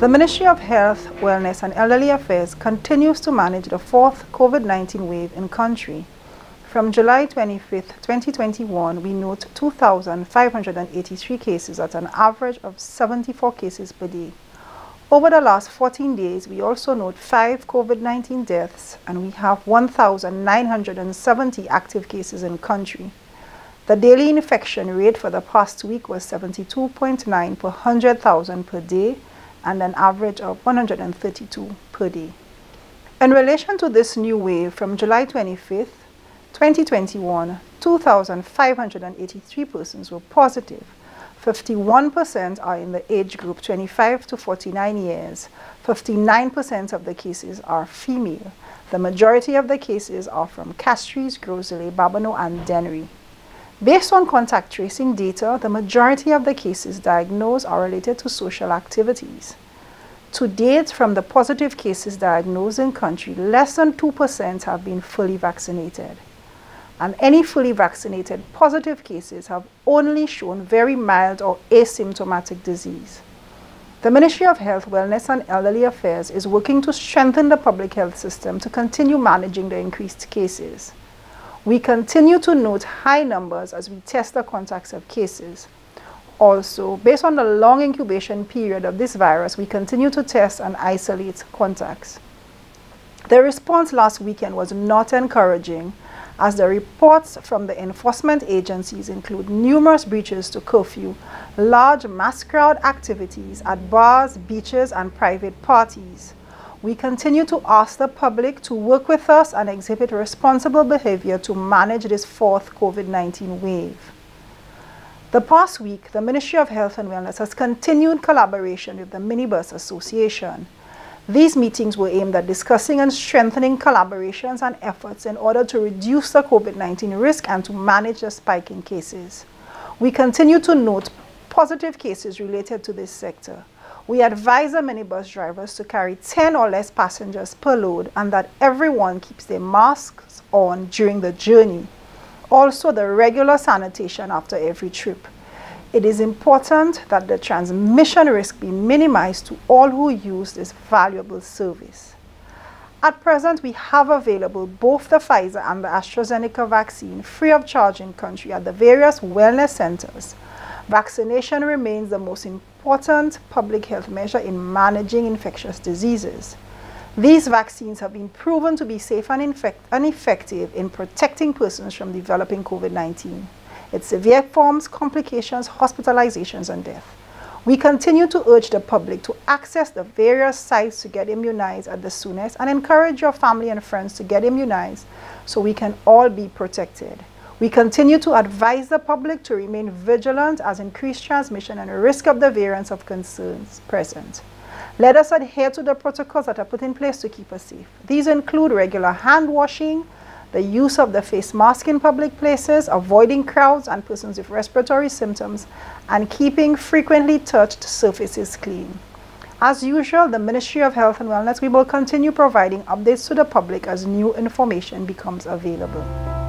The Ministry of Health, Wellness and Elderly Affairs continues to manage the fourth COVID-19 wave in country. From July 25, 2021, we note 2,583 cases at an average of 74 cases per day. Over the last 14 days, we also note 5 COVID-19 deaths and we have 1,970 active cases in the country. The daily infection rate for the past week was 72.9 per 100,000 per day and an average of 132 per day. In relation to this new wave from July 25th, 2021, 2,583 persons were positive. 51% are in the age group 25 to 49 years. 59% of the cases are female. The majority of the cases are from Castries, Gros Islet, Babonneau, and Dennery. Based on contact tracing data, the majority of the cases diagnosed are related to social activities. To date, from the positive cases diagnosed in country, less than 2% have been fully vaccinated. And any fully vaccinated positive cases have only shown very mild or asymptomatic disease. The Ministry of Health, Wellness and Elderly Affairs is working to strengthen the public health system to continue managing the increased cases. We continue to note high numbers as we test the contacts of cases. Also, based on the long incubation period of this virus, we continue to test and isolate contacts. The response last weekend was not encouraging as the reports from the enforcement agencies include numerous breaches to curfew, large mass crowd activities at bars, beaches, and private parties we continue to ask the public to work with us and exhibit responsible behavior to manage this fourth COVID-19 wave. The past week, the Ministry of Health and Wellness has continued collaboration with the Minibus Association. These meetings were aimed at discussing and strengthening collaborations and efforts in order to reduce the COVID-19 risk and to manage the spike in cases. We continue to note positive cases related to this sector. We advise the minibus drivers to carry 10 or less passengers per load and that everyone keeps their masks on during the journey. Also, the regular sanitation after every trip. It is important that the transmission risk be minimized to all who use this valuable service. At present, we have available both the Pfizer and the AstraZeneca vaccine free of charge in country at the various wellness centers. Vaccination remains the most important public health measure in managing infectious diseases. These vaccines have been proven to be safe and, and effective in protecting persons from developing COVID-19, its severe forms, complications, hospitalizations, and death. We continue to urge the public to access the various sites to get immunized at the soonest and encourage your family and friends to get immunized so we can all be protected. We continue to advise the public to remain vigilant as increased transmission and risk of the variants of concerns present. Let us adhere to the protocols that are put in place to keep us safe. These include regular hand washing, the use of the face mask in public places, avoiding crowds and persons with respiratory symptoms, and keeping frequently touched surfaces clean. As usual, the Ministry of Health and Wellness, we will continue providing updates to the public as new information becomes available.